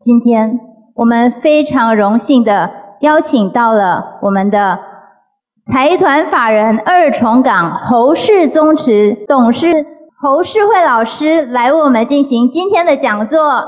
今天我们非常荣幸的邀请到了我们的财团法人二重港侯氏宗祠董事侯世慧老师来为我们进行今天的讲座。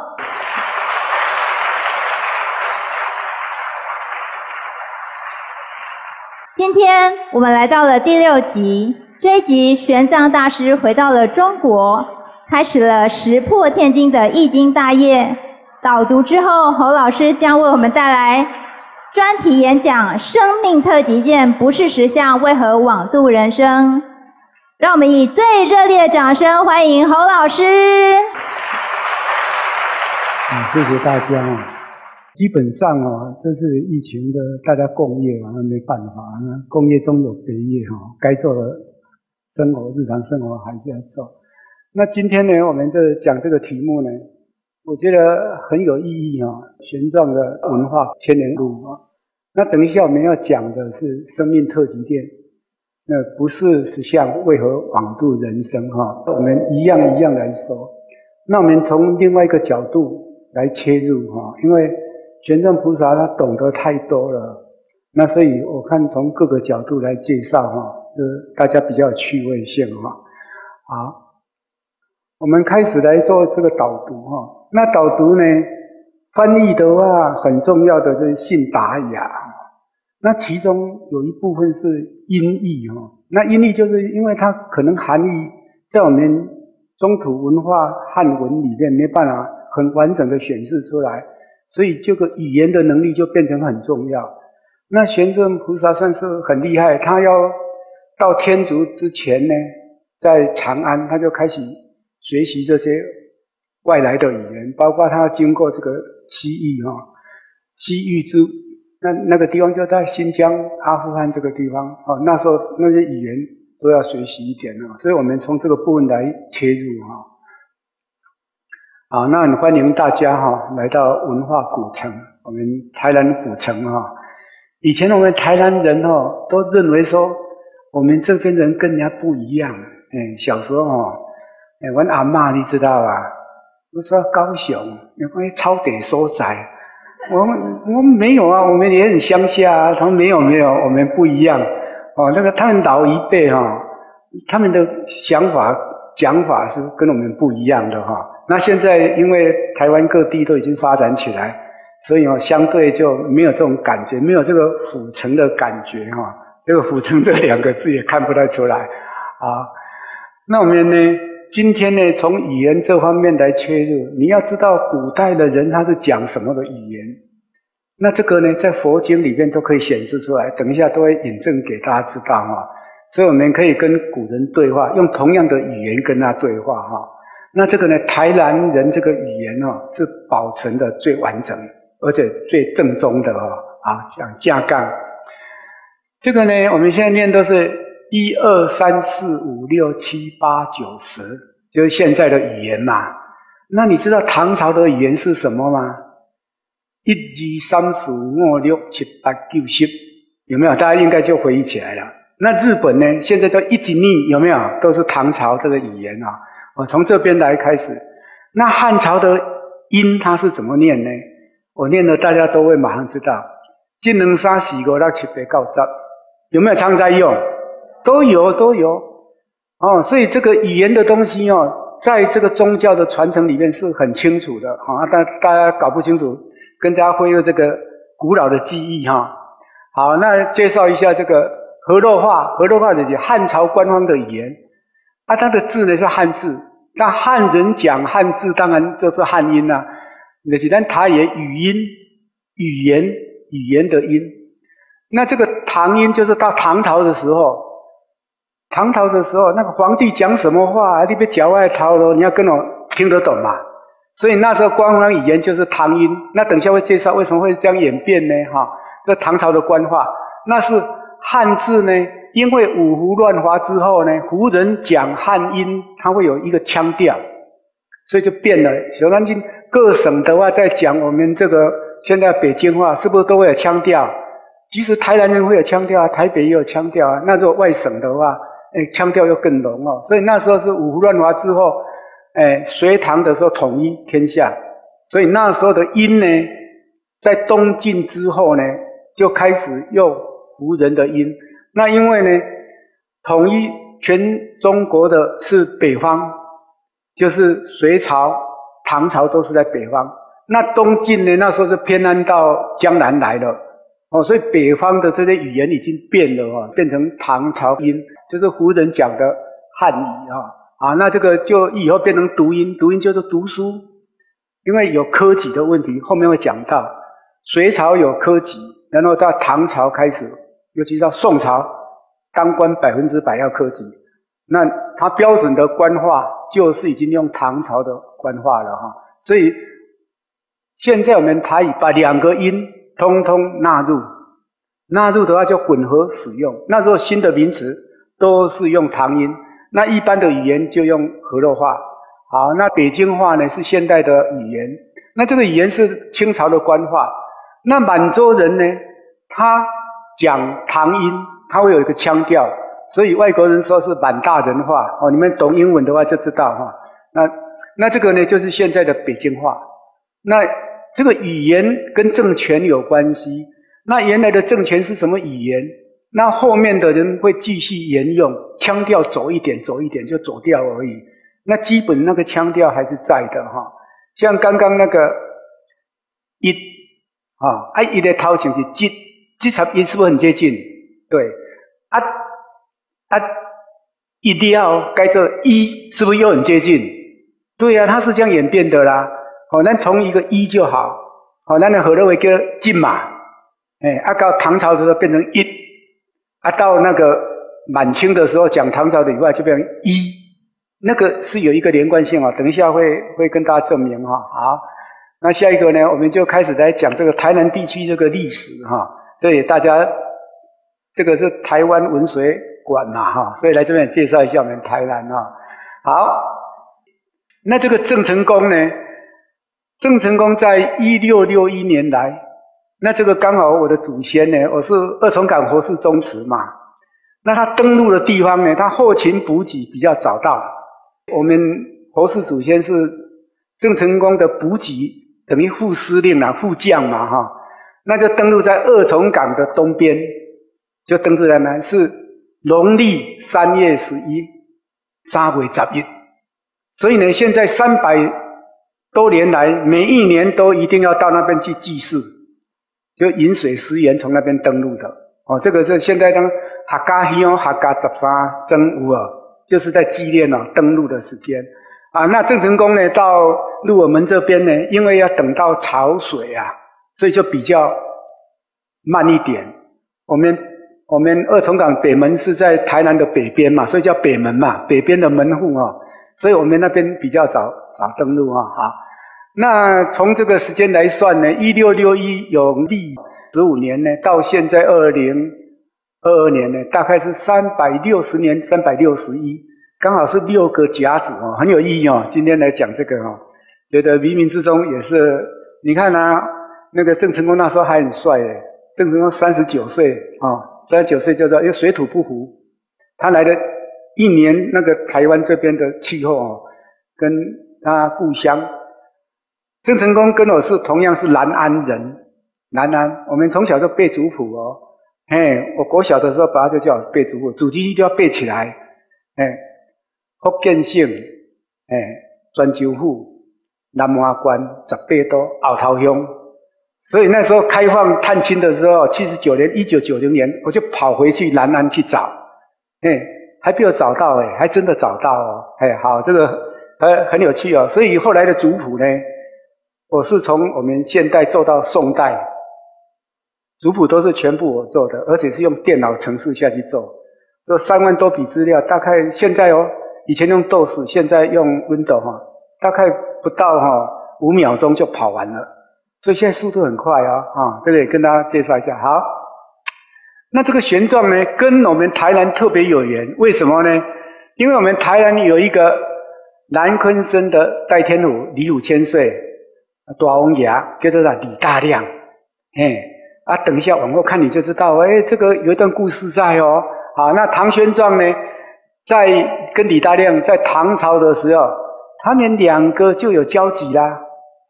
今天我们来到了第六集，这一集玄奘大师回到了中国，开始了石破天惊的易经大业。导读之后，侯老师将为我们带来专题演讲《生命特急件不是实相，为何枉度人生》。让我们以最热烈的掌声欢迎侯老师。啊，谢谢大家啊！基本上啊，这是疫情的大家共业嘛，那没办法，那共业中有别业哈，该做的生活日常生活还是要做。那今天呢，我们这讲这个题目呢。我觉得很有意义啊！玄奘的文化千年路啊，那等一下我们要讲的是生命特级殿，那不是实相为何枉度人生哈？我们一样一样来说，那我们从另外一个角度来切入哈，因为玄奘菩萨他懂得太多了，那所以我看从各个角度来介绍哈，就是大家比较有趣味性哈。好，我们开始来做这个导读哈。那导读呢？翻译的话，很重要的就是信达雅。那其中有一部分是音译哈。那音译就是因为它可能含义在我们中土文化汉文里面没办法很完整的显示出来，所以这个语言的能力就变成很重要。那玄奘菩萨算是很厉害，他要到天竺之前呢，在长安他就开始学习这些。外来的语言，包括他经过这个西域哈，西域之那那个地方就在新疆、阿富汗这个地方哦。那时候那些语言都要学习一点啊，所以我们从这个部分来切入哈。好，那很欢迎大家哈来到文化古城，我们台南古城哈。以前我们台南人哦都认为说，我们这边人跟人家不一样。哎，小时候哦，哎，我阿妈你知道吧？我说高雄有关于超点所在，我们我们没有啊，我们也很乡下啊。他们没有没有，我们不一样哦。那个他们老一辈哈，他们的想法讲法是跟我们不一样的哈。那现在因为台湾各地都已经发展起来，所以哦，相对就没有这种感觉，没有这个府城的感觉哈。这个府城这两个字也看不太出来啊。那我们呢？今天呢，从语言这方面来切入，你要知道古代的人他是讲什么的语言，那这个呢，在佛经里面都可以显示出来。等一下都会引证给大家知道哈。所以我们可以跟古人对话，用同样的语言跟他对话哈。那这个呢，台南人这个语言哦，是保存的最完整，而且最正宗的哈啊，讲架杠。这个呢，我们现在念都是。一二三四五六七八九十，就是现在的语言嘛。那你知道唐朝的语言是什么吗？一二三四五六七八九十，有没有？大家应该就回忆起来了。那日本呢？现在叫一几逆，有没有？都是唐朝这个语言啊。我从这边来开始。那汉朝的音它是怎么念呢？我念的大家都会马上知道。金能三四五六七八九十，有没有常在用？都有都有哦，所以这个语言的东西哦，在这个宗教的传承里面是很清楚的哈。但大家搞不清楚，跟大家恢复这个古老的记忆哈。好，那介绍一下这个河洛话，河洛话就是汉朝官方的语言，啊，它的字呢是汉字，那汉人讲汉字当然就是汉音啦，那是但它也语音、语言、语言的音。那这个唐音就是到唐朝的时候。唐朝的时候，那个皇帝讲什么话，你别脚外逃了，你要跟我听得懂嘛。所以那时候官方语言就是唐音。那等下会介绍为什么会这样演变呢？哈，这唐朝的官话，那是汉字呢，因为五胡乱华之后呢，胡人讲汉音，他会有一个腔调，所以就变了。小南京各省的话在讲我们这个现在北京话，是不是都会有腔调？即使台南人会有腔调啊，台北也有腔调啊。那如果外省的话，哎，腔调又更浓哦，所以那时候是五胡乱华之后，哎，隋唐的时候统一天下，所以那时候的音呢，在东晋之后呢，就开始用胡人的音。那因为呢，统一全中国的是北方，就是隋朝、唐朝都是在北方。那东晋呢，那时候是偏安到江南来了，哦，所以北方的这些语言已经变了哦，变成唐朝音，就是胡人讲的汉语啊，啊，那这个就以后变成读音，读音就是读书。因为有科举的问题，后面会讲到。隋朝有科举，然后到唐朝开始，尤其到宋朝，当官百分之百要科举。那他标准的官话就是已经用唐朝的官话了哈。所以现在我们台语把两个音通通纳入，纳入的话就混合使用。那如果新的名词都是用唐音，那一般的语言就用河洛话。好，那北京话呢是现代的语言，那这个语言是清朝的官话。那满洲人呢，他讲唐音，他会有一个腔调，所以外国人说是满大人话。哦，你们懂英文的话就知道哈。那那这个呢就是现在的北京话。那这个语言跟政权有关系。那原来的政权是什么语言？那后面的人会继续沿用腔调，走一点，走一点就走掉而已。那基本那个腔调还是在的哈，像刚刚那个一啊，哎一的掏钱是几几差音是不是很接近？对，啊啊一定要改做一，是不是又很接近？对呀，它是这样演变的啦。哦，那从一个一就好，哦，那那何乐为叫进嘛？哎，啊到唐朝的时候变成一，啊到那个满清的时候讲唐朝的以外就变成一。那个是有一个连贯性啊，等一下会会跟大家证明哈。好，那下一个呢，我们就开始来讲这个台南地区这个历史哈。所以大家这个是台湾文学馆呐哈，所以来这边介绍一下我们台南啊。好，那这个郑成功呢，郑成功在一六六一年来，那这个刚好我的祖先呢，我是二重岗侯氏宗祠嘛，那他登陆的地方呢，他后勤补给比较早到。我们侯氏祖先是郑成功的补给，等于副司令啊，副将嘛，哈，那就登陆在二重岗的东边，就登陆在那，是农历三月十一，三月十一，所以呢，现在三百多年来，每一年都一定要到那边去祭祀，就饮水思源从那边登陆的，哦，这个是现在当客家乡客家十三正午啊。就是在纪念呢登陆的时间啊，那郑成功呢到鹿耳门这边呢，因为要等到潮水啊，所以就比较慢一点。我们我们二重港北门是在台南的北边嘛，所以叫北门嘛，北边的门户啊，所以我们那边比较早早登陆啊。好，那从这个时间来算呢，一六六一有历十五年呢，到现在二零。二二年呢，大概是三百六十年，三百六十一，刚好是六个甲子哦，很有意义哦。今天来讲这个哦，觉得冥冥之中也是，你看呢，那个郑成功那时候还很帅诶，郑成功三十九岁啊，三十九岁叫做因为水土不服，他来的一年那个台湾这边的气候哦，跟他故乡，郑成功跟我是同样是南安人，南安，我们从小就背族谱哦。嘿，我国小的时候，爸爸就叫我背族谱，祖籍一定要背起来。哎，福建省，哎，泉州府南华关十八都鳌头乡。所以那时候开放探亲的时候，七十九年，一九九零年，我就跑回去南安去找。哎，还没有找到，哎，还真的找到哦。哎，好，这个很很有趣哦。所以后来的族谱呢，我是从我们现代做到宋代。族谱都是全部我做的，而且是用电脑程式下去做，这三万多笔资料，大概现在哦，以前用 DOS，现在用 Windows 哈，大概不到哈五秒钟就跑完了，所以现在速度很快啊啊，这个也跟大家介绍一下。好，那这个玄奘呢，跟我们台南特别有缘，为什么呢？因为我们台南有一个南昆生的代天虎，李武千岁，大王爷叫做李大亮，嘿。啊，等一下，往后看你就知道。哎，这个有一段故事在哦。好，那唐玄奘呢，在跟李大亮在唐朝的时候，他们两个就有交集啦。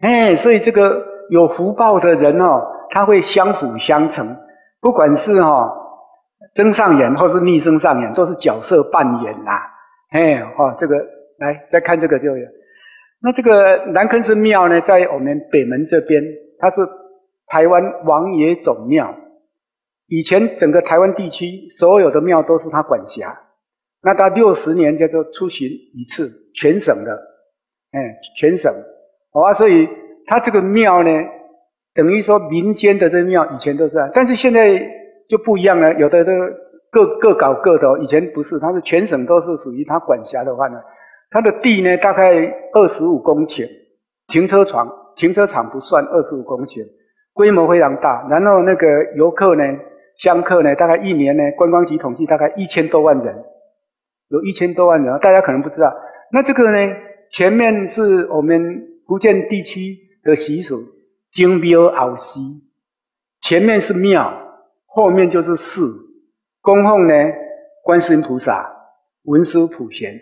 哎，所以这个有福报的人哦，他会相辅相成，不管是哈增上缘或是逆生上缘，都是角色扮演呐。哎，哦，这个来再看这个就有。那这个南坑寺庙呢，在我们北门这边，它是台湾王爷总庙。以前整个台湾地区所有的庙都是他管辖。那他六十年叫做出巡一次，全省的，哎，全省，好啊。所以他这个庙呢，等于说民间的这庙以前都是，但是现在就不一样了，有的都各各搞各的。以前不是，他是全省都是属于他管辖的话呢。它的地呢，大概二十五公顷，停车场停车场不算，二十五公顷，规模非常大。然后那个游客呢，香客呢，大概一年呢，观光局统计大概一千多万人，有一千多万人，大家可能不知道。那这个呢，前面是我们福建地区的习俗，金标鳌西，前面是庙，后面就是寺，供奉呢，观世音菩萨、文殊普贤。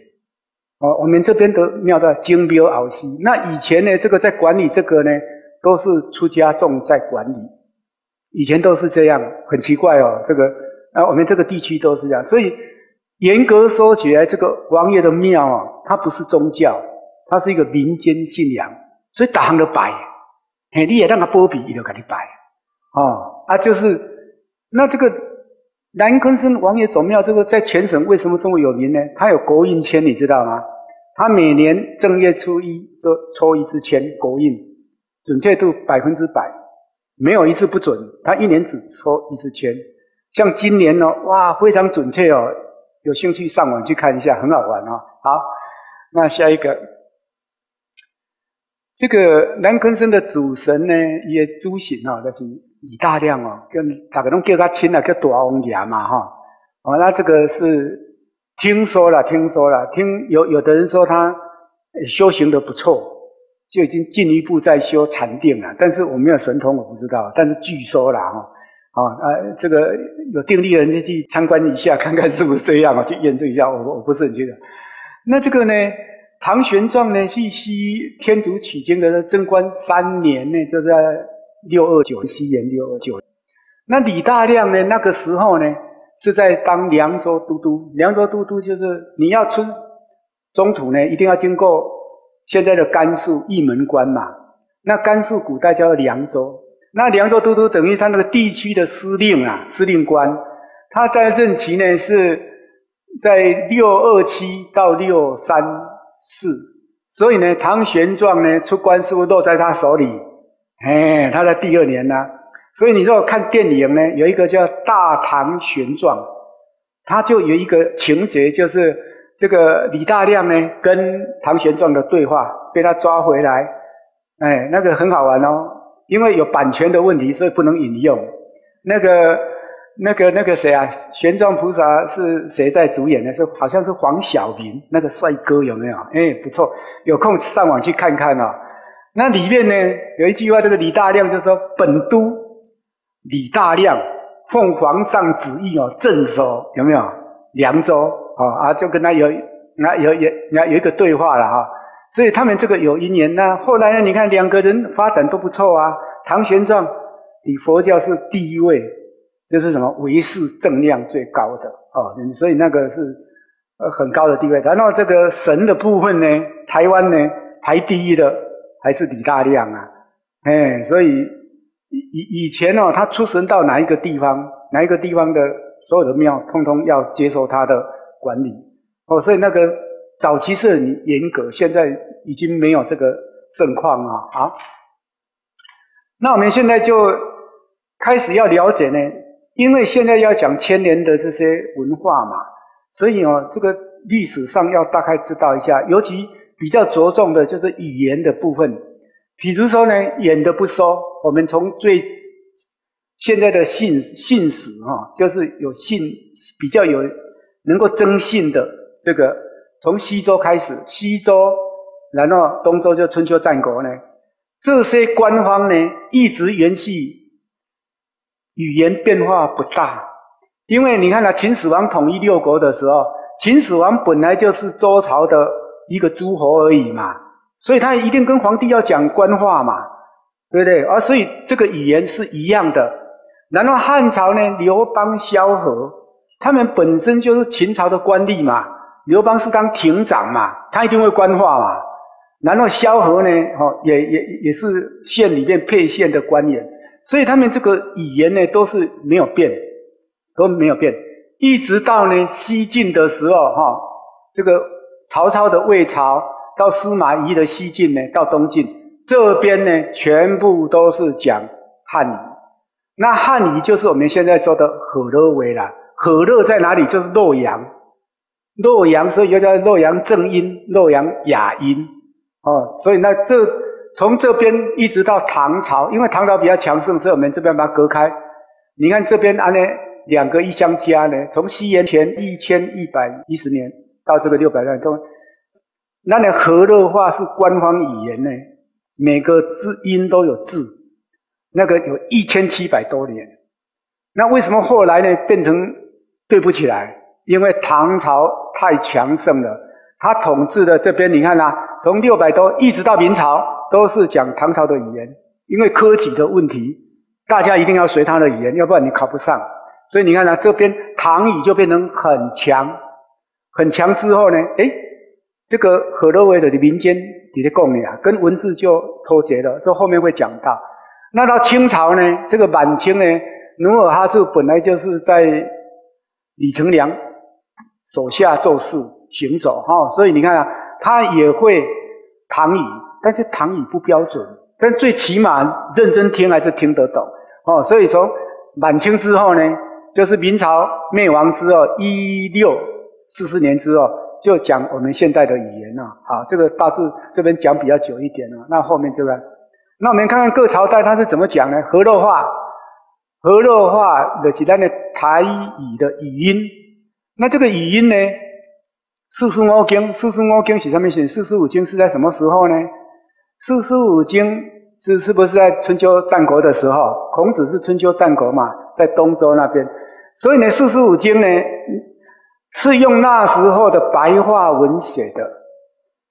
哦，我们这边的庙的金标鳌西，那以前呢，这个在管理这个呢，都是出家众在管理，以前都是这样，很奇怪哦，这个啊，我们这个地区都是这样，所以严格说起来，这个王爷的庙啊，它不是宗教，它是一个民间信仰，所以打行的拜，嘿，你也让他波比，你就给你拜，哦，啊，就是那这个。南昆生王爷总庙，这个在全省为什么这么有名呢？它有国运签，你知道吗？它每年正月初一都抽一支签，国运准确度百分之百，没有一次不准。它一年只抽一支签，像今年呢，哇，非常准确哦！有兴趣上网去看一下，很好玩啊。好，那下一个，这个南昆生的主神呢，也诸行啊，那是。李大亮哦，跟大家拢叫他亲啊，叫大王爷嘛哈。哦，那这个是听说了，听说了，听有有的人说他修行的不错，就已经进一步在修禅定了。但是我没有神通，我不知道。但是据说了哈，啊啊，这个有定力的人就去参观一下，看看是不是这样啊，去验证一下。我我不是很清楚。那这个呢，唐玄奘呢去西天竺取经的贞观三年呢，就在。六二九，西元六二九。那李大亮呢？那个时候呢，是在当凉州都督。凉州都督就是你要出中土呢，一定要经过现在的甘肃玉门关嘛。那甘肃古代叫凉州，那凉州都督等于他那个地区的司令啊，司令官。他在任期呢是在六二七到六三四，所以呢，唐玄奘呢出关是不是落在他手里？哎，他在第二年呢，所以你如果看电影呢，有一个叫《大唐玄奘》，他就有一个情节，就是这个李大亮呢跟唐玄奘的对话，被他抓回来，哎，那个很好玩哦，因为有版权的问题，所以不能引用。那个、那个、那个谁啊？玄奘菩萨是谁在主演的？是好像是黄晓明那个帅哥有没有？哎，不错，有空上网去看看哦。那里面呢有一句话，这个李大亮就说：“本都李大亮奉皇上旨意哦，镇守有没有凉州？哦啊，就跟他有那有有那有一个对话了哈。所以他们这个有姻缘。那后来呢，你看两个人发展都不错啊。唐玄奘以佛教是第一位，就是什么唯识正量最高的哦，所以那个是呃很高的地位。然后这个神的部分呢，台湾呢排第一的。还是李大亮啊，哎，所以以以前哦，他出神到哪一个地方，哪一个地方的所有的庙，通通要接受他的管理哦，所以那个早期是很严格，现在已经没有这个盛况啊。好，那我们现在就开始要了解呢，因为现在要讲千年的这些文化嘛，所以哦，这个历史上要大概知道一下，尤其。比较着重的就是语言的部分，比如说呢，远的不说，我们从最现在的信信史哈，就是有信比较有能够征信的这个，从西周开始，西周，然后东周就春秋战国呢，这些官方呢一直延续语言变化不大，因为你看啊，秦始皇统一六国的时候，秦始皇本来就是周朝的。一个诸侯而已嘛，所以他一定跟皇帝要讲官话嘛，对不对？而所以这个语言是一样的。然后汉朝呢，刘邦、萧何，他们本身就是秦朝的官吏嘛。刘邦是当亭长嘛，他一定会官话嘛。然后萧何呢，哦，也也也是县里面沛县的官员，所以他们这个语言呢都是没有变，都没有变，一直到呢西晋的时候，哈，这个曹操的魏朝到司马懿的西晋呢，到东晋这边呢，全部都是讲汉语。那汉语就是我们现在说的河洛维啦，河洛在哪里？就是洛阳，洛阳，所以又叫洛阳正音、洛阳雅音，哦，所以那这从这边一直到唐朝，因为唐朝比较强盛，所以我们这边把它隔开。你看这边啊呢，两个一相加呢，从西元前一千一百一十年到这个六百年中，那呢河洛话是官方语言呢，每个字音都有字。那个有一千七百多年，那为什么后来呢变成对不起来？因为唐朝太强盛了，他统治的这边，你看呐，从六百多一直到明朝，都是讲唐朝的语言。因为科举的问题，大家一定要学他的语言，要不然你考不上。所以你看呐，这边唐语就变成很强，很强之后呢，哎，这个河洛维的民间你的共鸣啊，跟文字就脱节了。这后面会讲到。那到清朝呢？这个满清呢，努尔哈赤本来就是在李成梁手下做事行走哈，所以你看啊，他也会唐语，但是唐语不标准，但最起码认真听还是听得懂哦。所以从满清之后呢，就是明朝灭亡之后，一六四十年之后，就讲我们现代的语言了。好，这个大致这边讲比较久一点了，那后面这个。那我们看看各朝代它是怎么讲呢？河洛话，河洛话的是咱的台语的语音。那这个语音呢，四书五经，四书五经是上面写四书五经是在什么时候呢？四书五经是是不是在春秋战国的时候？孔子是春秋战国嘛，在东周那边。所以呢，四书五经呢是用那时候的白话文写的。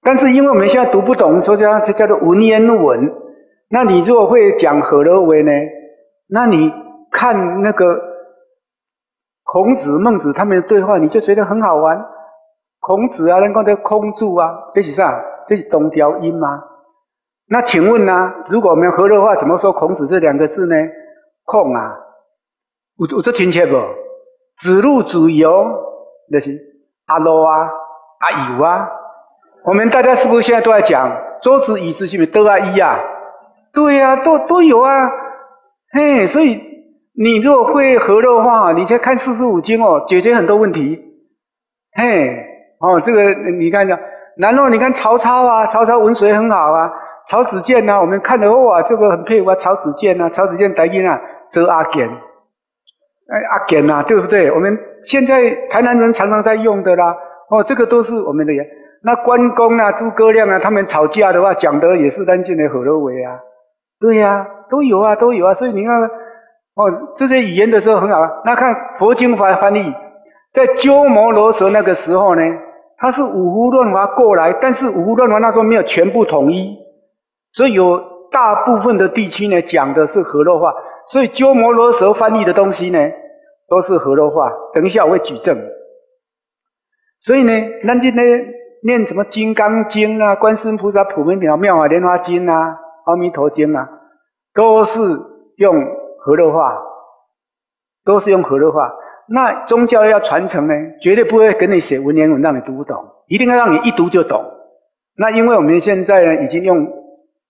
但是因为我们现在读不懂，所以叫叫做文言文。那你如果会讲何乐为呢？那你看那个孔子、孟子他们的对话，你就觉得很好玩。孔子啊，能够的空住啊，这是啥？这是东调音吗？那请问呢？如果我们何乐话怎么说孔子这两个字呢？空啊，有有这亲切不？子路、子游，那是阿罗啊、阿友啊。我们大家是不是现在都在讲桌子、椅子是不是都啊一啊？对呀，都都有啊，嘿，所以你如果会合的话，你先看四书五经哦，解决很多问题，嘿，哦，这个你看一下，然后你看曹操啊，曹操文学很好啊，曹子建呐，我们看的哇，这个很佩服啊，曹子建呐，曹子建台音啊，泽阿健，哎阿健呐，对不对？我们现在台南人常常在用的啦，哦，这个都是我们的。那关公啊，诸葛亮啊，他们吵架的话，讲的也是单线的何乐为啊。对呀，都有啊，都有啊，所以你看，哦，这些语言的时候很好。那看佛经翻翻译，在鸠摩罗什那个时候呢，他是五胡乱华过来，但是五胡乱华那时候没有全部统一，所以有大部分的地区呢讲的是河洛话，所以鸠摩罗什翻译的东西呢都是河洛话。等一下我会举证。所以呢，那就呢念什么《金刚经》啊，《观世音菩萨普门品》啊，《妙法莲花经》啊。阿弥陀经啊，都是用和乐话，都是用和乐话。那宗教要传承呢，绝对不会给你写文言文让你读不懂，一定要让你一读就懂。那因为我们现在呢，已经用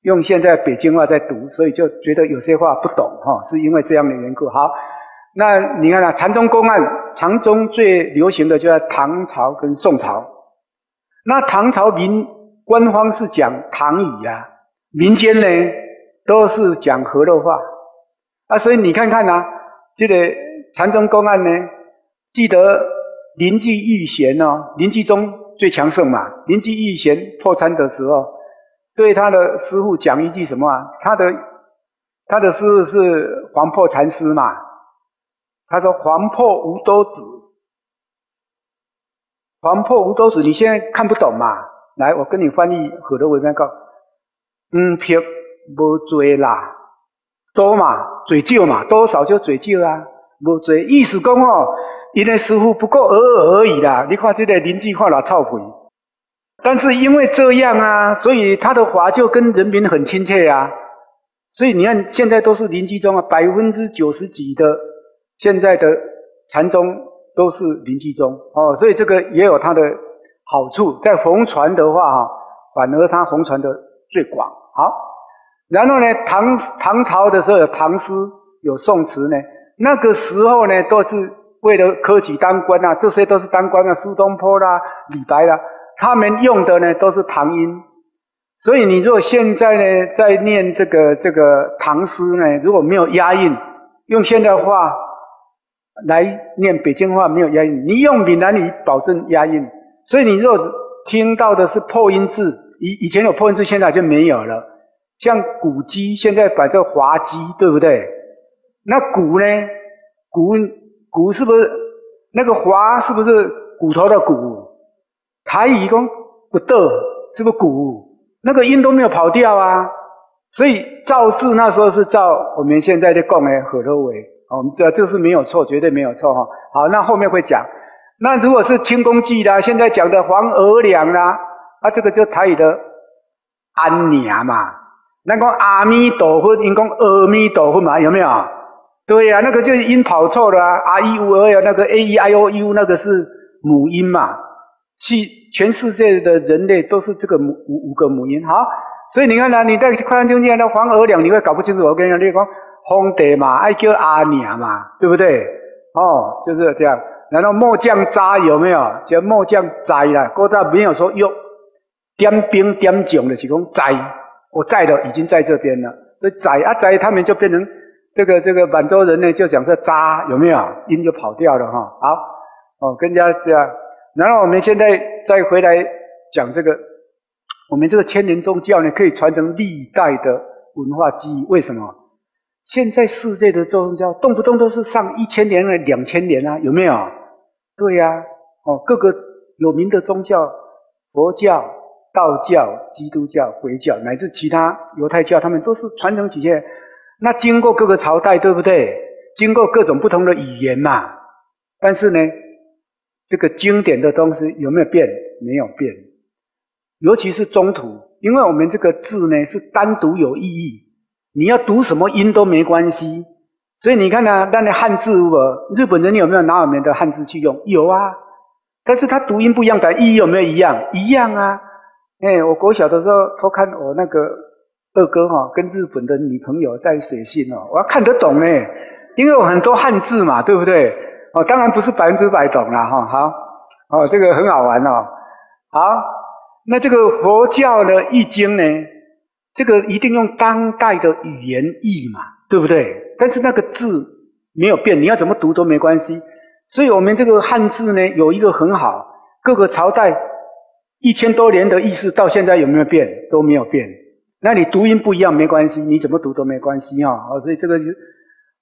用现在北京话在读，所以就觉得有些话不懂哈，是因为这样的缘故。好，那你看啊，禅宗公案，禅宗最流行的就在唐朝跟宋朝。那唐朝民官方是讲唐语呀。民间呢都是讲河洛话啊，所以你看看呐，这个禅宗公案呢，记得临济玉贤哦，临济宗最强盛嘛。临济玉贤破参的时候，对他的师傅讲一句什么啊？他的他的师傅是黄破禅师嘛。他说：“黄破无多子，黄破无多子。”你现在看不懂嘛？来，我跟你翻译河洛文那个。嗯，撇无多啦，多嘛，最少嘛，多少就最少啊，无多。意思讲哦，因为师傅不过尔尔而已啦。你看这个邻居话老臭屁，但是因为这样啊，所以他的法就跟人民很亲切呀。所以你看，现在都是邻居中啊，百分之九十几的现在的禅宗都是邻居中哦，所以这个也有它的好处。在红传的话哈，反而它红传的最广。好，然后呢，唐唐朝的时候有唐诗，有宋词呢。那个时候呢，都是为了科举当官啊，这些都是当官的，苏东坡啦、李白啦，他们用的呢都是唐音。所以你如果现在呢在念这个这个唐诗呢，如果没有押韵，用现代话来念北京话没有押韵，你用闽南语保证押韵。所以你若听到的是破音字，以以前有破音字，现在就没有了。像古鸡现在改叫滑鸡，对不对？那骨呢？骨骨是不是那个滑？是不是骨头的骨？台语讲骨豆，是不是骨？那个音都没有跑掉啊，所以造字那时候是造我们现在的讲的何头为，哦，这这是没有错，绝对没有错哈。好，那后面会讲。那如果是清宫记啦，现在讲的黄额娘啦，啊，这个就台语的安娘嘛。那个阿弥陀佛，因讲阿弥陀佛嘛，有没有？对呀，那个就是音跑错了啊。啊，e u 呀，那个 a e i o u 那个是母音嘛。是全世界的人类都是这个母五五个母音，好，所以你看呢，你在看中间那黄鹅两，你会搞不清楚。我跟你讲，你讲红德嘛，爱叫阿娘嘛，对不对？哦，就是这样。然后末将扎有没有？叫末将斋啦，郭大没有说用点兵点将的，是讲斋，我在的已经在这边了，所以斋啊斋，他们就变成这个这个满洲人呢，就讲这扎有没有？音就跑掉了哈。好，哦，跟人家这样。然后我们现在再回来讲这个，我们这个千年宗教呢，可以传承历代的文化记忆。为什么？现在世界的宗教动不动都是上一千年了、两千年啊，有没有？对呀，哦，各个有名的宗教，佛教、道教、基督教、回教，乃至其他犹太教，他们都是传承几千。那经过各个朝代，对不对？经过各种不同的语言嘛，但是呢？这个经典的东西有没有变？没有变，尤其是中途，因为我们这个字呢是单独有意义，你要读什么音都没关系。所以你看呢，那的汉字，我日本人有没有拿我们的汉字去用？有啊，但是他读音不一样，但意义有没有一样？一样啊。哎，我国小的时候偷看我那个二哥哈，跟日本的女朋友在写信哦，我要看得懂哎，因为有很多汉字嘛，对不对？哦，当然不是百分之百懂了哈。好，哦，这个很好玩哦。好，那这个佛教的易经呢，这个一定用当代的语言译嘛，对不对？但是那个字没有变，你要怎么读都没关系。所以我们这个汉字呢，有一个很好，各个朝代一千多年的意思到现在有没有变？都没有变。那你读音不一样没关系，你怎么读都没关系啊。哦，所以这个是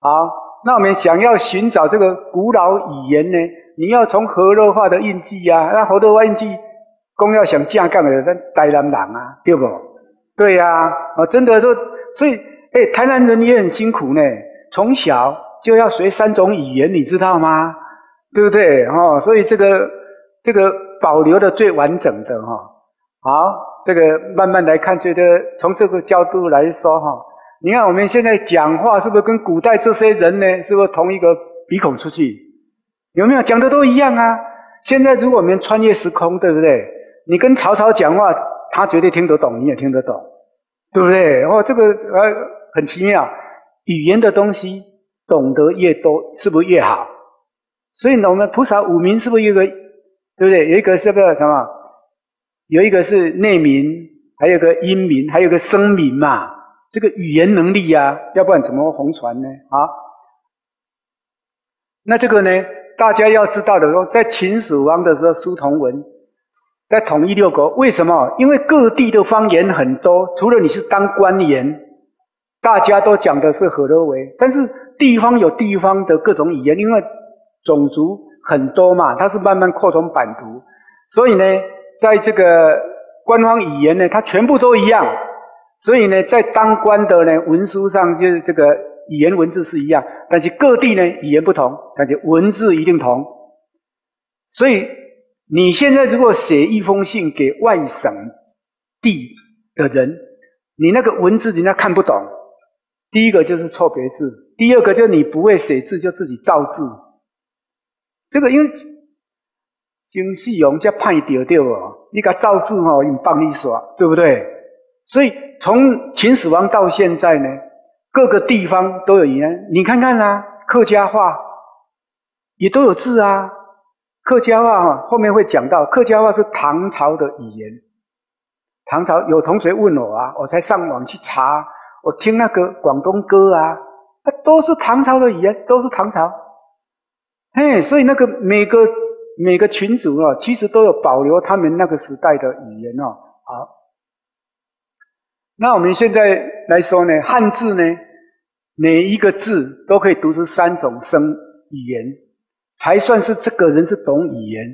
好。那我们想要寻找这个古老语言呢？你要从河洛话的印记呀，那河洛话印记，公要想架杠的，那台南人啊，对不？对呀，啊，真的说，所以，哎，台南人也很辛苦呢，从小就要学三种语言，你知道吗？对不对？哦，所以这个这个保留的最完整的哈，好，这个慢慢来看，觉得从这个角度来说哈。你看我们现在讲话是不是跟古代这些人呢？是不是同一个鼻孔出去？有没有讲的都一样啊？现在如果我们穿越时空，对不对？你跟曹操讲话，他绝对听得懂，你也听得懂，对不对？哦，这个呃很奇妙，语言的东西懂得越多，是不是越好？所以呢，我们菩萨五名是不是一个？对不对？有一个是个什么？有一个是内名，还有个音名，还有个声名嘛。这个语言能力呀，要不然怎么红传呢？啊，那这个呢，大家要知道的说，在秦始皇的时候，书同文，在统一六国，为什么？因为各地的方言很多，除了你是当官员，大家都讲的是河洛维，但是地方有地方的各种语言，因为种族很多嘛，它是慢慢扩充版图，所以呢，在这个官方语言呢，它全部都一样。所以呢，在当官的呢文书上，就是这个语言文字是一样，但是各地呢语言不同，但是文字一定同。所以你现在如果写一封信给外省地的人，你那个文字人家看不懂。第一个就是错别字，第二个就是你不会写字，就自己造字。这个因为经世用叫派掉掉哦，你个造字哦，用帮你耍，对不对？所以从秦始皇到现在呢，各个地方都有语言。你看看啊，客家话也都有字啊。客家话哈，后面会讲到，客家话是唐朝的语言。唐朝有同学问我啊，我才上网去查。我听那个广东歌啊，它都是唐朝的语言，都是唐朝。嘿，所以那个每个每个群组啊，其实都有保留他们那个时代的语言哦。好，那我们现在来说呢，汉字呢，每一个字都可以读出三种声语言，才算是这个人是懂语言。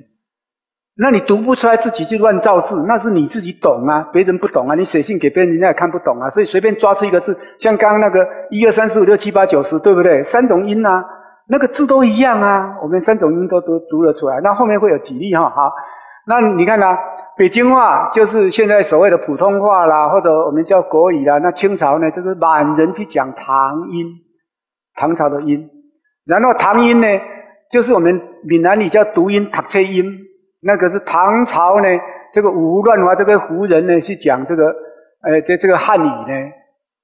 那你读不出来，自己去乱造字，那是你自己懂啊，别人不懂啊。你写信给别人，人家也看不懂啊。所以随便抓出一个字，像刚刚那个一二三四五六七八九十，对不对？三种音啊，那个字都一样啊。我们三种音都都读得出来。那后面会有举例哈。好，那你看呢？北京话就是现在所谓的普通话啦，或者我们叫国语啦。那清朝呢，就是满人去讲唐音，唐朝的音。然后唐音呢，就是我们闽南语叫读音、读册音。那个是唐朝呢，这个五胡乱华这个胡人呢，是讲这个，呃，这这个汉语呢，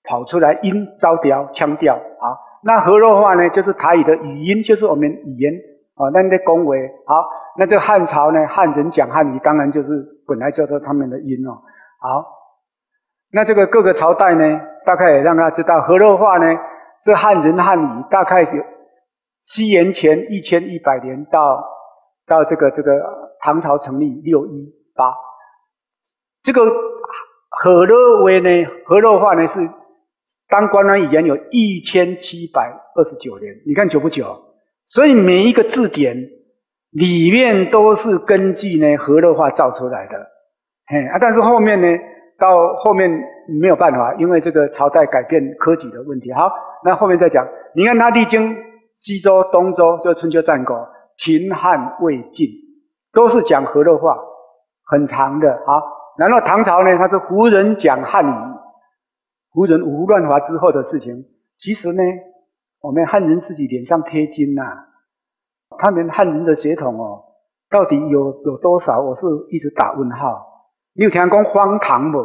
跑出来音招调腔调啊。那河洛话呢，就是台语的语音，就是我们语言啊，那你的恭维好。那这汉朝呢，汉人讲汉语，当然就是本来叫做他们的音哦。好，那这个各个朝代呢，大概也让他知道河洛话呢，这汉人汉语大概有西元前一千一百年到到这个这个。唐朝成立六一八，这个河洛威呢，河洛话呢是当官方语言有一千七百二十九年，你看久不久？所以每一个字典里面都是根据呢河洛话造出来的，嘿啊！但是后面呢，到后面没有办法，因为这个朝代改变科举的问题。好，那后面再讲。你看他历经西周、东周，就春秋战国、秦汉魏晋。都是讲河洛话，很长的啊。然后唐朝呢，他是胡人讲汉语，胡人五胡乱华之后的事情。其实呢，我们汉人自己脸上贴金呐，他们汉人的血统哦，到底有有多少？我是一直打问号。你有听讲荒唐不？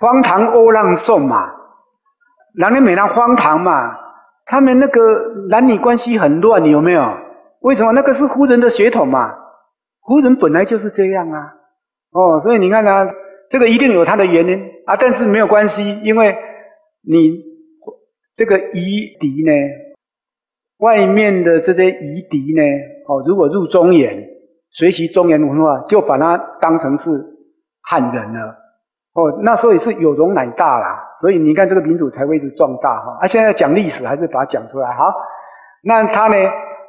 荒唐欧浪送嘛，男人美男荒唐嘛，他们那个男女关系很乱，你有没有？为什么？那个是胡人的血统嘛。胡人本来就是这样啊，哦，所以你看呢，这个一定有它的原因啊，但是没有关系，因为你这个夷狄呢，外面的这些夷狄呢，哦，如果入中原学习中原文化，就把它当成是汉人了，哦，那所以是有容乃大啦，所以你看这个民主才会一直壮大哈。啊，现在讲历史还是把它讲出来哈，那他呢，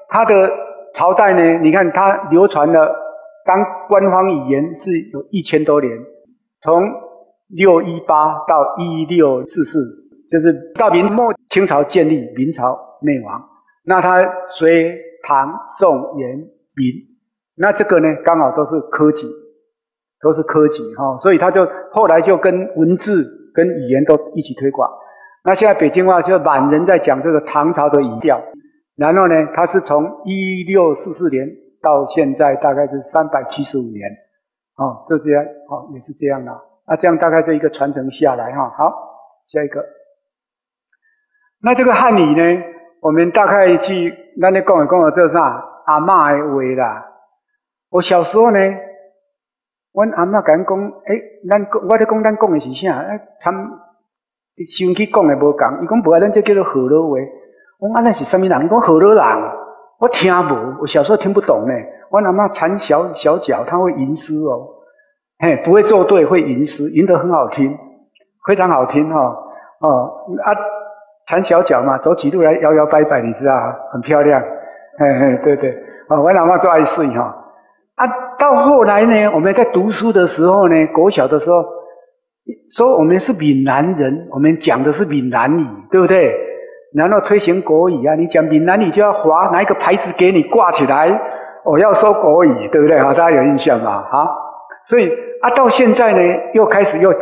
他的朝代呢，你看他流传了。当官方语言是有一千多年，从六一八到一六四四，就是到明末清朝建立，明朝灭亡。那他隋唐宋元明，那这个呢刚好都是科举，都是科举哈，所以他就后来就跟文字跟语言都一起推广。那现在北京话就满人在讲这个唐朝的语调，然后呢，他是从一六四四年。到现在大概是三百七十五年，哦，就这样，哦，也是这样的。那这样大概这一个传承下来，哈，好，下一个。那这个汉语呢，我们大概去，那你讲一讲这啥？阿妈的话啦。我小时候呢，阮阿妈讲讲，诶，咱我咧讲咱讲的是啥？诶，参想起讲的无讲，伊讲无啊，咱这叫做河洛话。我讲那是什么人？伊讲河洛人。我听不，我小时候听不懂呢。我阿妈缠小小脚，他会吟诗哦，嘿，不会作对，会吟诗，吟得很好听，非常好听哈。哦啊，缠小脚嘛，走几路来摇摇摆摆，你知道啊很漂亮。嘿嘿，对对，哦，我老妈做爱睡哈。啊，到后来呢，我们在读书的时候呢，国小的时候，说我们是闽南人，我们讲的是闽南语，对不对？然后推行国语啊，你讲闽南语就要划拿一个牌子给你挂起来，我要说国语，对不对？啊，大家有印象吗？好，所以啊，到现在呢，又开始又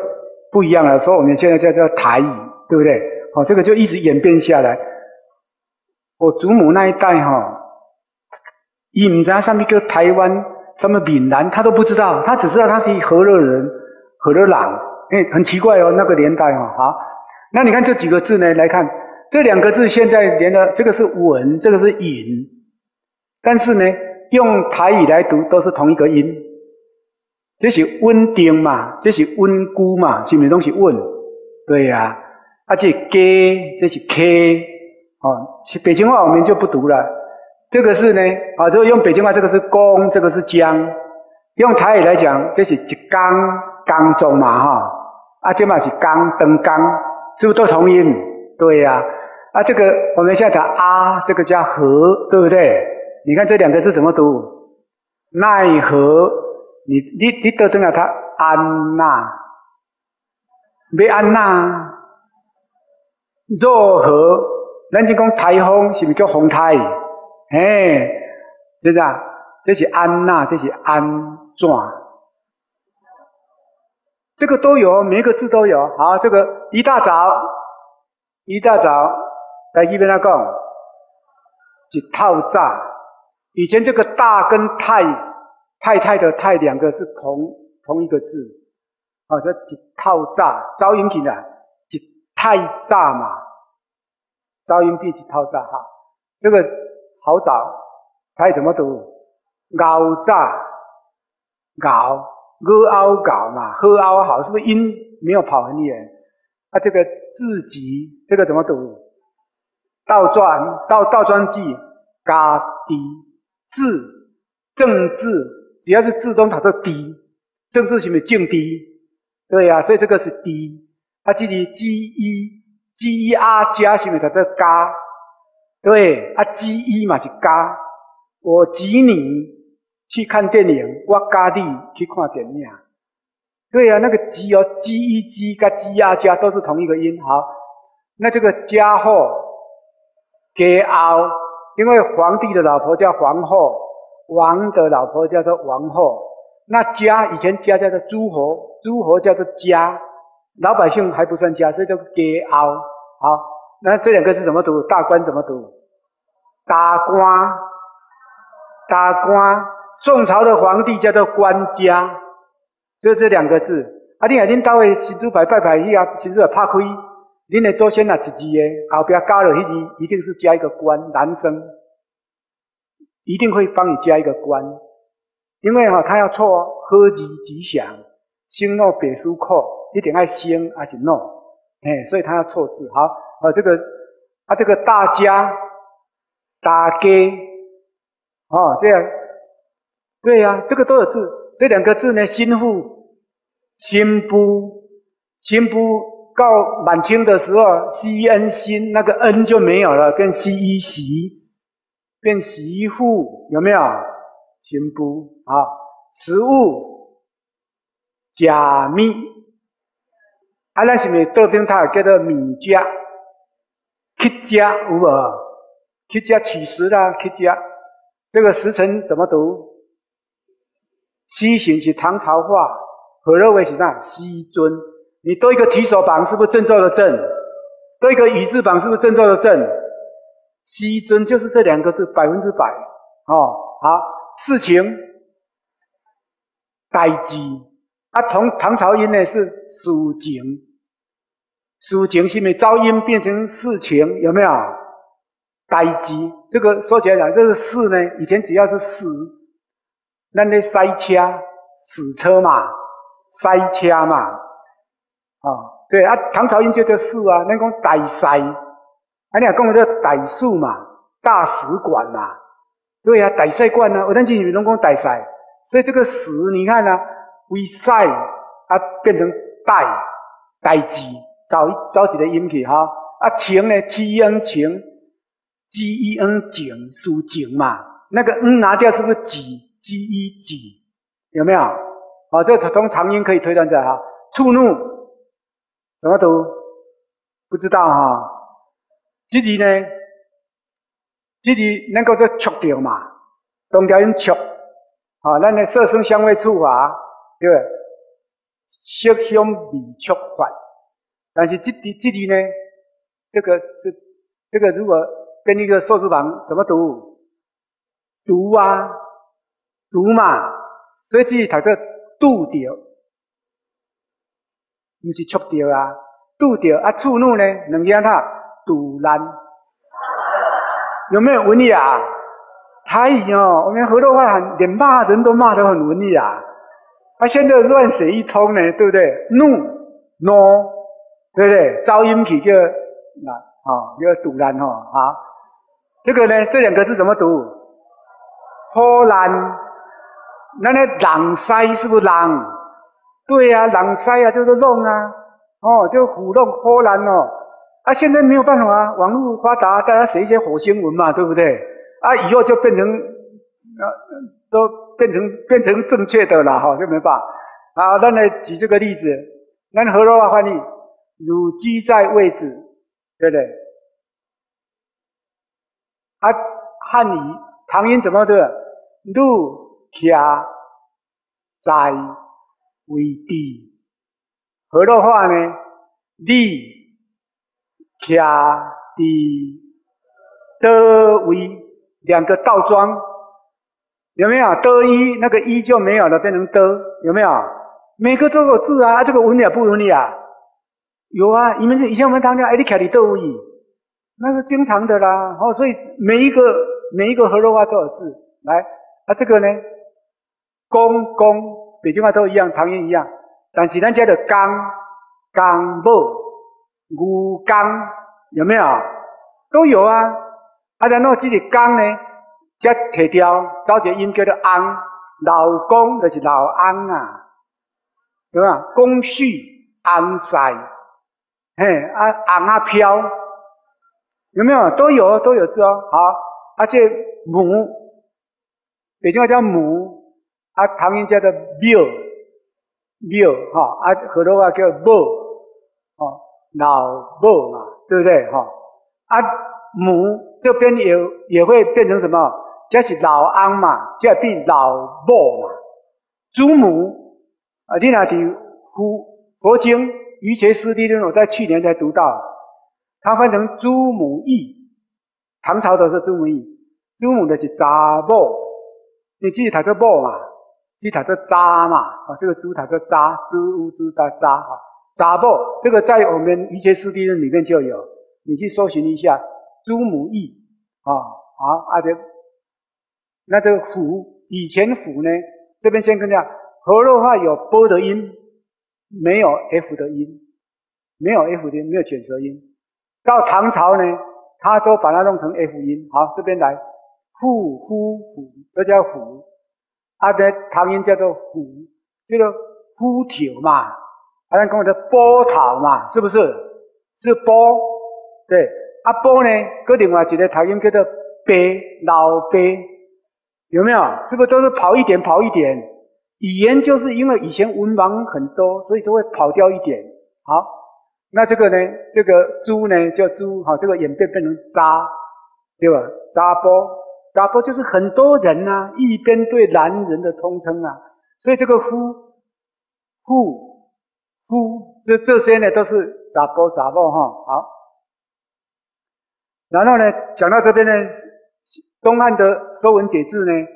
不一样了，说我们现在叫叫台语，对不对？好，这个就一直演变下来。我祖母那一代哈，你知道上面个台湾，什么闽南，他都不知道，他只知道他是河洛人、河洛郎，哎，很奇怪哦，那个年代哦，好，那你看这几个字呢？来看这两个字，现在连的这个是文，这个是隐，但是呢，用台语来读都是同一个音，这是温丁嘛，这是温姑嘛，是不是东西温？对呀，而且 G 这是 K。哦，北京话我们就不读了。这个是呢，啊，如果用北京话，这个是公，这个是江。用台语来讲，这是一缸缸中嘛，哈。啊，这嘛是缸登缸，是不是都同音？对呀。啊，这个我们现在讲啊，这个叫河，对不对？你看这两个字怎么读？奈何？你你你都等了它安娜，没安娜，若何？咱就讲台风是不是叫风台？哎，对不是啊？这是安娜，这是安怎？这个都有，每一个字都有。好，这个一大早，一大早来一边那讲，一套炸。以前这个大跟太太太的太两个是同同一个字，啊，叫一套炸，招引起的一太炸嘛。噪音必须套炸哈，这个好找，它怎么读？熬炸，熬，鹅凹搞嘛，喝凹好，是不是音没有跑很远？啊，这个字集，这个怎么读？倒转，倒倒转记，嘎低字，正字，只要是字中它都低，正字是不是静低？对呀，所以这个是低，它这里 G 一。G 啊加是咪它的加？对，啊 G 一嘛是加。我挤你去看电影，我加你去看电影。对啊，那个 G 哦，G 一 G 跟 G 啊加都是同一个音。好，那这个加后给凹，因为皇帝的老婆叫皇后，王的老婆叫做王后。那家以前家叫做诸侯，诸侯叫做家。老百姓还不算家，所以叫给凹。好，那这两个字怎么读？大官怎么读？大官，大官。宋朝的皇帝叫做官家，就这两个字。啊，你啊，恁到位新主牌拜拜去啊，新主牌拍开，恁的祖先啊，一字的后边加了一字，一定是加一个官，男生一定会帮你加一个官，因为哈，他要错贺吉吉祥，兴诺别书阔。一定爱先而且 no，哎，所以他要错字。好，啊，这个，啊，这个大家，大家，哦，这样，对呀，这个都有字。这两个字呢，心腹，心部，心部到满清的时候，西恩心那个恩就没有了，变西一席，变媳妇，有没有？心部啊，食物，假密。啊，咱是咪倒边它叫做米家，乞家有无？乞家取食啦，乞家。这个时辰怎么读？西行是唐朝话，何乐为是啥？西尊。你多一个提手旁，是不是正坐的正？多一个雨字旁，是不是正坐的正？西尊就是这两个字，百分之百。哦，好，事情，代机。啊，同唐朝音呢是事情，事情是咪噪音变成事情？有没有？代机这个说起来讲，这个事呢，以前只要是死，那那塞车、死车嘛，塞车嘛，啊，对啊，唐朝音就叫事啊，那讲代塞，啊，你讲叫代数嘛，大使馆嘛，对呀，代塞馆呢，我当时是拢讲代塞，所以这个死，你看呢？为赛啊，变成代代字，造造一个音去哈。啊，情呢，七恩情，G E N 景抒情嘛。那个嗯拿掉是不是己 G E 己？有没有？哦，这个从长音可以推断出来哈。触怒怎么读？不知道哈。这里呢，这里能够做触掉嘛？东调音触，啊，咱的色声香味触法，对不？色香味触法。但是这里这里呢，这个这这个如果跟一个数字旁怎么读？读啊，读嘛。所以这里它个度掉，不是触掉啊。度掉啊，触怒呢，能让它堵拦，有没有文艺啊？台语哦，我们河洛话连骂人都骂得很文艺啊。他现在乱写一通呢，对不对？怒，no，对不对？噪音起个啊，好，一个堵拦哈，好，这个呢，这两个字怎么读？波兰，那那狼塞是不是狼？对呀，狼塞啊，就是弄啊。哦，就虎弄波兰哦，啊，现在没有办法啊，网络发达，大家写一些火星文嘛，对不对？啊，以后就变成啊，都变成变成正确的了哈，就没办法。好，那来举这个例子，那何罗话翻译，汝居在位置，对不对？啊，汉语唐音怎么的？汝徛在位地。河洛话呢？你徛的的为两个倒装，有没有？的一那个一就没有了，变成的，有没有？每个这个字啊，这个文理不文理啊？有啊，你们以前我们当年哎，你徛的都位，那是经常的啦。哦，所以每一个每一个河洛话都有字。来，啊，这个呢，公公，北京话都一样，唐音一样。但是咱家的刚刚木牛刚有没有？都有啊。啊，然后这个刚呢，加提掉，找一个音叫做昂，老公就是老昂啊，对吧？公婿昂塞，嘿啊昂啊飘，有没有？都有都有字哦。好，而且母，北京话叫母，啊，唐音叫做庙。庙哈啊，河洛话叫母哦，老母嘛，对不对哈？啊，母这边也也会变成什么？这是老安嘛，这变老母嘛。祖母啊，你那听佛佛经《瑜伽师地论》，我在去年才读到，它翻成祖母义。唐朝的是祖母义，祖母的是杂母，你记得它叫母嘛？鸡塔叫渣嘛，啊，这个猪它叫渣，猪乌猪的渣，哈，渣不？这个在我们《一切师地论》里面就有，你去搜寻一下，朱母义，啊，好，阿德，那这个虎，以前虎呢，这边先跟大家，河洛话有波的音，没有 f 的音，没有 f 的音，没有卷舌音。到唐朝呢，他都把它弄成 f 音，好，这边来，虎呼虎，这叫虎。它的唐音叫做虎，叫做虎条嘛，好像跟我的波涛嘛，是不是？是波，对。啊波呢，搁另外一个唐音叫做白，老白，有没有？是不是都是跑一点跑一点？语言就是因为以前文盲很多，所以都会跑掉一点。好，那这个呢？这个猪呢叫猪，好，这个演变变成渣，对吧？渣波。渣波就是很多人呐，一边对男人的通称啊，所以这个夫、夫、夫，这这些呢都是打波、打波哈。好，然后呢，讲到这边呢，东汉的《说文解字》呢，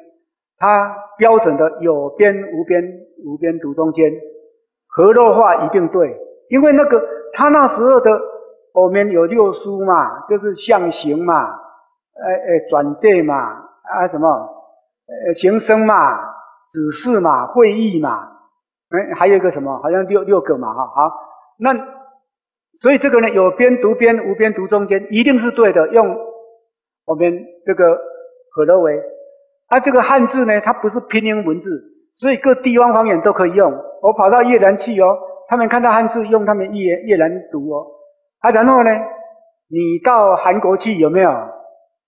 它标准的有边、无边、无边读中间，河洛话一定对，因为那个他那时候的我们有六书嘛，就是象形嘛。哎哎，转介嘛，啊什么，呃，行声嘛，指示嘛，会议嘛，哎，还有一个什么，好像六六个嘛，哈，好，那所以这个呢，有边读边，无边读中间，一定是对的。用我们这个可乐为，它这个汉字呢，它不是拼音文字，所以各地方方言都可以用。我跑到越南去哦，他们看到汉字用他们越越南读哦，啊，然后呢，你到韩国去有没有？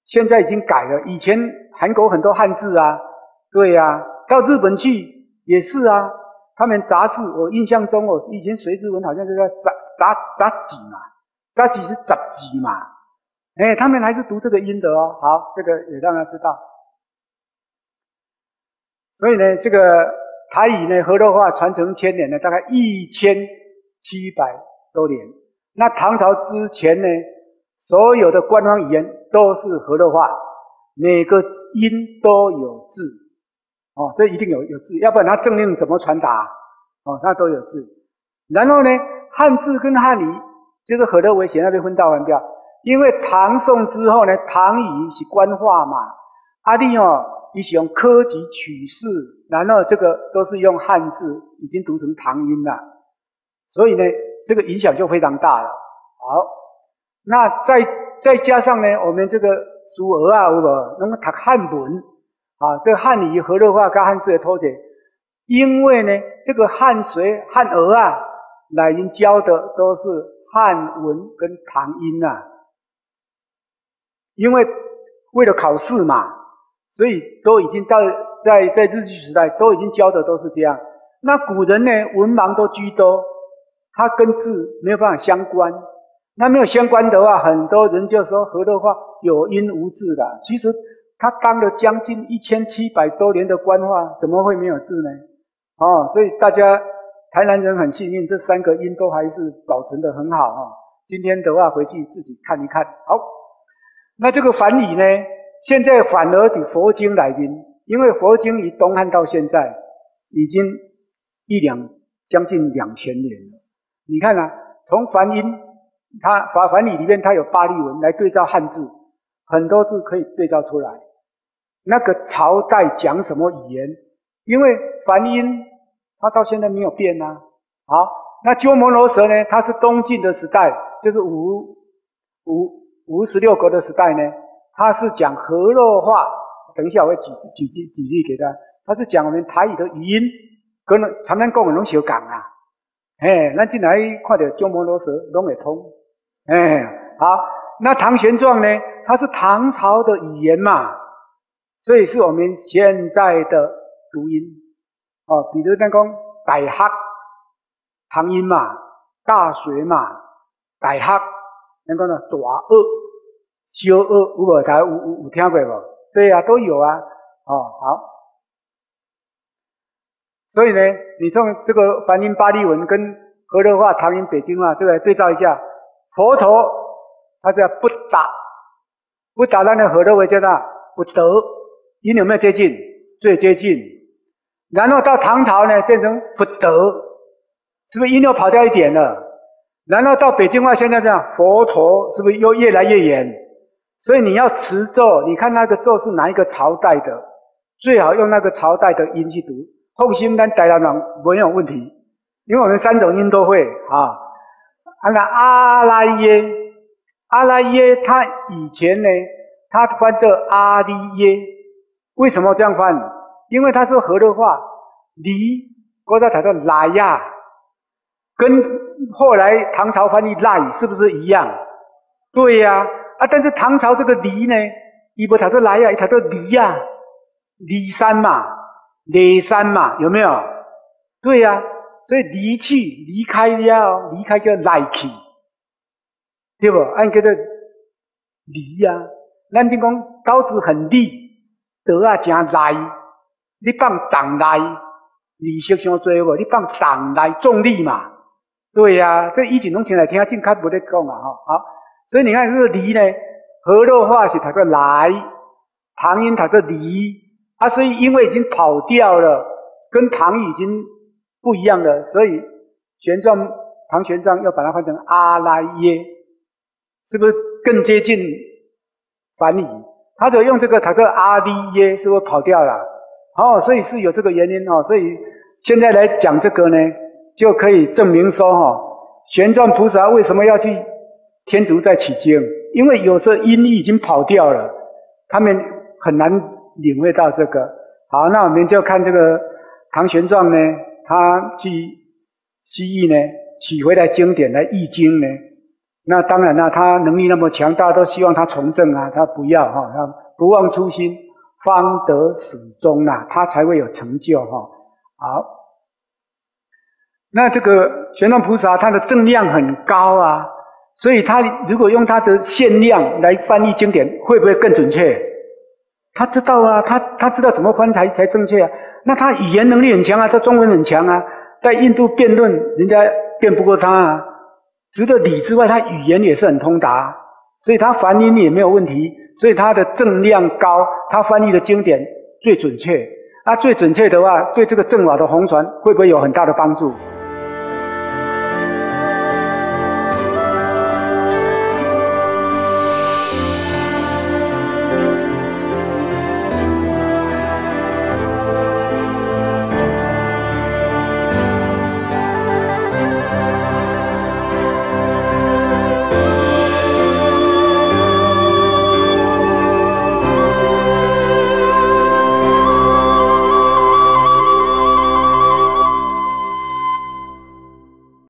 现在已经改了，以前韩国很多汉字啊，对呀，到日本去也是啊。他们杂志，我印象中，哦以前随字文好像就在杂杂杂几嘛，杂几是杂几嘛，哎，他们还是读这个音的哦。好，这个也让他知道。所以呢，这个台语呢，河洛话传承千年呢，大概一千七百多年。那唐朝之前呢，所有的官方语言都是河洛话，每个音都有字，哦，这一定有有字，要不然他政令怎么传达？哦，那都有字。然后呢，汉字跟汉语就是河洛维写那边分道扬镳，因为唐宋之后呢，唐语是官话嘛，阿弟哦。一起用科举取士，然后这个都是用汉字，已经读成唐音了，所以呢，这个影响就非常大了。好，那再再加上呢，我们这个苏俄啊，我能够读汉文啊，这个汉语和的话跟汉字的脱节，因为呢，这个汉学汉俄啊，来人教的都是汉文跟唐音啊，因为为了考试嘛。所以都已经到在在日据时代都已经教的都是这样。那古人呢，文盲都居多，他跟字没有办法相关。那没有相关的话，很多人就说河的话有音无字的。其实他当了将近一千七百多年的官话，怎么会没有字呢？哦，所以大家台南人很幸运，这三个音都还是保存的很好哈。今天的话回去自己看一看。好，那这个梵语呢？现在反而比佛经来临，因为佛经以东汉到现在已经一两将近两千年了。你看啊，从梵音，它梵梵语里面它有巴利文来对照汉字，很多字可以对照出来。那个朝代讲什么语言？因为梵音它到现在没有变啊。好，那鸠摩罗什呢？它是东晋的时代，就是五五五十六国的时代呢。他是讲河洛话，等一下我会举举举举例给他。他是讲我们台语的语音，可能常常跟我们拢小讲啊。哎，那进来快点鸠摩罗什拢也通。哎，好，那唐玄奘呢？他是唐朝的语言嘛，所以是我们现在的读音。哦，比如那讲大黑唐音嘛，大学嘛，大黑，那个呢大恶。小恶有无台有有有听过无？对呀，都有啊。哦，好。所以呢，你从这个梵音巴利文跟河洛话、唐音北京话，这个对照一下。佛陀他叫不打，不打那个河洛话叫他不得，音有没有接近？最接近。然后到唐朝呢，变成不得，是不是音又跑掉一点了？然后到北京话，现在这样，佛陀是不是又越来越远？所以你要持咒，你看那个咒是哪一个朝代的，最好用那个朝代的音去读。后心丹带来讲没有问题，因为我们三种音都会啊。那阿拉耶，阿拉耶，他以前呢，他翻这阿利耶，为什么这样翻？因为他是河的话，离国家台的来呀，跟后来唐朝翻译赖是不是一样？对呀。啊！但是唐朝这个离呢，伊不他说来呀，他说离呀，离山嘛，离山嘛，有没有？对呀，所以离去离开了，离开叫来去，对不？按叫做离呀。咱就讲刀子很利，得啊正来，你放党来，利息伤多无？你放党来重力嘛？对呀，这以前拢请来听，正开不得讲啊！哈，好。所以你看，这个离呢，河洛话是它个来，唐音它个离啊，所以因为已经跑掉了，跟唐已经不一样了，所以玄奘唐玄奘要把它换成阿拉耶，是不是更接近梵语？他就用这个，他个阿利耶是不是跑掉了？哦，所以是有这个原因哦。所以现在来讲这个呢，就可以证明说哈，玄奘菩萨为什么要去？天竺再取经，因为有这音已经跑掉了，他们很难领会到这个。好，那我们就看这个唐玄奘呢，他去西域呢，取回来经典的易经呢。那当然了，他能力那么强大，都希望他从政啊，他不要哈，他不忘初心，方得始终啊，他才会有成就哈。好，那这个玄奘菩萨他的正量很高啊，所以他如果用他的限量来翻译经典，会不会更准确？他知道啊，他他知道怎么翻才才正确啊。那他语言能力很强啊，他中文很强啊，在印度辩论，人家辩不过他啊。除了理之外，他语言也是很通达，所以他翻译也没有问题。所以他的正量高，他翻译的经典最准确。啊，最准确的话，对这个正法的弘传会不会有很大的帮助？